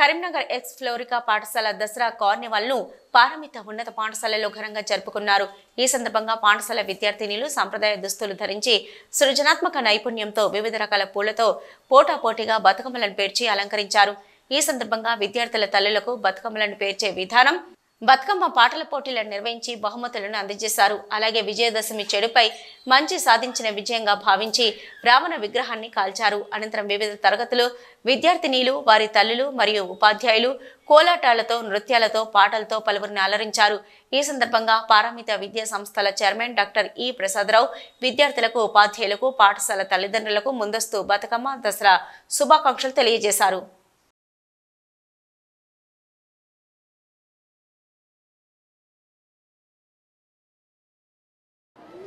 Karimnagar X fluorica పాఠశాల దసరా కార్నివల్ను పారమిత ఉన్నత పాఠశాలలో ఘనంగా జరుపుకున్నారు. ఈ సందర్భంగా పాఠశాల విద్యార్థినిలు సంప్రదాయ దుస్తులు ధరించి సృజనాత్మక నైపుణ్యంతో వివిధ రకాల పూలతో పోటాపోటీగా బతుకమ్మలను పేర్చి అలంకరించారు. ఈ సందర్భంగా విద్యార్థుల తల్లులకు బతుకమ్మలను పేర్చే విధానం బతుకమ్మ పాటల పోటీలను నిర్వహించి బహుమతులను అందజేశారు. అలాగే విజయదశమి చెడుపై మంచి సాధించిన విజయంగా భావించి రావణ విగ్రహాన్ని కాల్చారు. అనంతరం వివిధ తరగతులు విద్యార్థినీలు వారి తల్లులు మరియు ఉపాధ్యాయులు కోలాటాలతో నృత్యాలతో పాటలతో పలువురిని అలరించారు. ఈ సందర్భంగా పారామిత విద్యా సంస్థల చైర్మన్ డాక్టర్ ఈ ప్రసాదరావు విద్యార్థులకు ఉపాధ్యాయులకు పాఠశాల తల్లిదండ్రులకు ముందస్తు బతుకమ్మ దసరా శుభాకాంక్షలు తెలియజేశారు.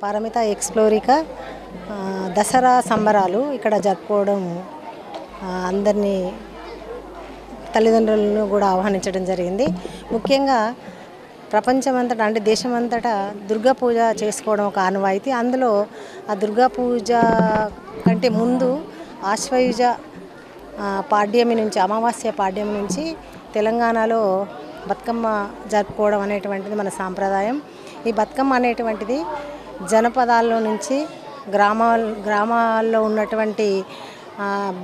పారమిత ఎక్స్ప్లోరిక దసరా సంబరాలు ఇక్కడ జరుపుకోవడం అందరినీ తల్లిదండ్రులను కూడా ఆహ్వానించడం జరిగింది. ముఖ్యంగా ప్రపంచమంతటా అంటే దేశమంతటా దుర్గా పూజ చేసుకోవడం ఒక ఆనవాయితీ. అందులో ఆ దుర్గా పూజ కంటే ముందు ఆశ్వయుజ పాడ్యమి నుంచి అమావాస్య పాడ్యమి నుంచి తెలంగాణలో బతుకమ్మ జరుపుకోవడం అనేటువంటిది మన సాంప్రదాయం. ఈ బతుకమ్మ అనేటువంటిది జనపదాల్లో నుంచి గ్రామాల గ్రామాల్లో ఉన్నటువంటి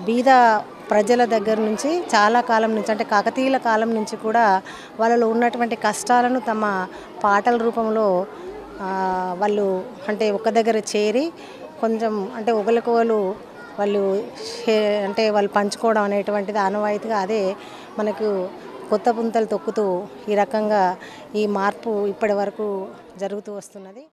బీద ప్రజల దగ్గర నుంచి చాలా కాలం నుంచి అంటే కాకతీయుల కాలం నుంచి కూడా వాళ్ళలో ఉన్నటువంటి కష్టాలను తమ పాటల రూపంలో వాళ్ళు అంటే ఒక దగ్గర చేరి కొంచెం అంటే ఒకరికొకరు వాళ్ళు అంటే వాళ్ళు పంచుకోవడం అనేటువంటిది ఆనవాయితీగా అదే మనకు కొత్త పుంతలు తొక్కుతూ ఈ రకంగా ఈ మార్పు ఇప్పటి వరకు జరుగుతూ వస్తున్నది.